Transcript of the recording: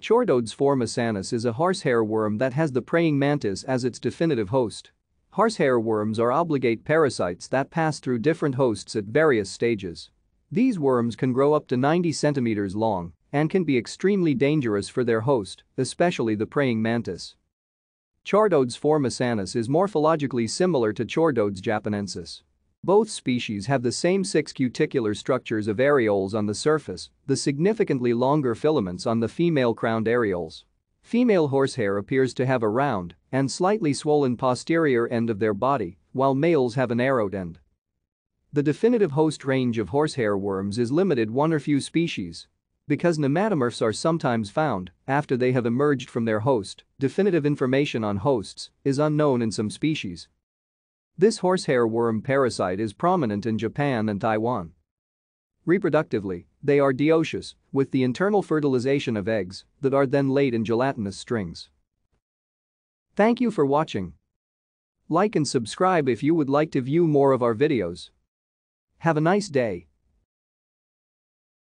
Chordodes formosanus is a horsehair worm that has the praying mantis as its definitive host. Horsehair worms are obligate parasites that pass through different hosts at various stages. These worms can grow up to 90 centimeters long and can be extremely dangerous for their host, especially the praying mantis. Chordodes formosanus is morphologically similar to Chordodes japanensis. Both species have the same six cuticular structures of areoles on the surface, the significantly longer filaments on the female crowned areoles. Female horsehair appears to have a round and slightly swollen posterior end of their body, while males have an arrowed end. The definitive host range of horsehair worms is limited one or few species. Because nematomorphs are sometimes found after they have emerged from their host, definitive information on hosts is unknown in some species. This horsehair worm parasite is prominent in Japan and Taiwan. Reproductively, they are dioecious, with the internal fertilization of eggs that are then laid in gelatinous strings. Thank you for watching. Like and subscribe if you would like to view more of our videos. Have a nice day.